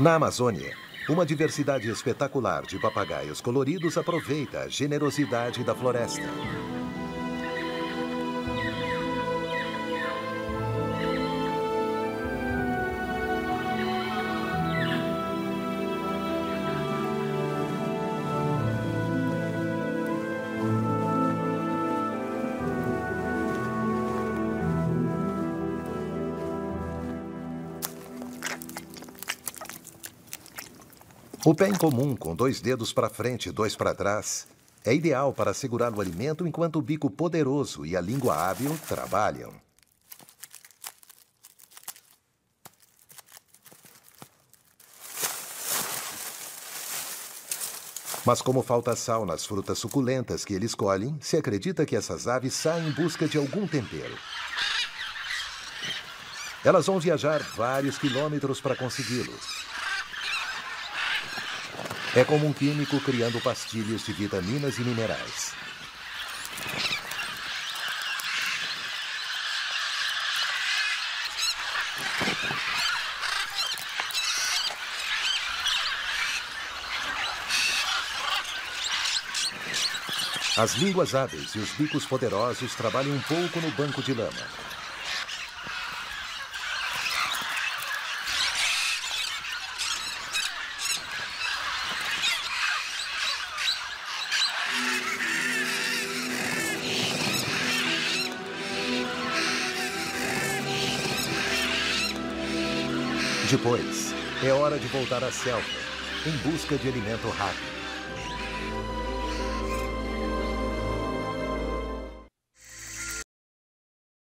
Na Amazônia, uma diversidade espetacular de papagaios coloridos aproveita a generosidade da floresta. O pé em comum, com dois dedos para frente e dois para trás, é ideal para segurar o alimento enquanto o bico poderoso e a língua hábil trabalham. Mas como falta sal nas frutas suculentas que eles colhem, se acredita que essas aves saem em busca de algum tempero. Elas vão viajar vários quilômetros para consegui-los. É como um químico criando pastilhas de vitaminas e minerais. As línguas hábeis e os bicos poderosos trabalham um pouco no banco de lama. Depois, é hora de voltar à selva em busca de alimento rápido.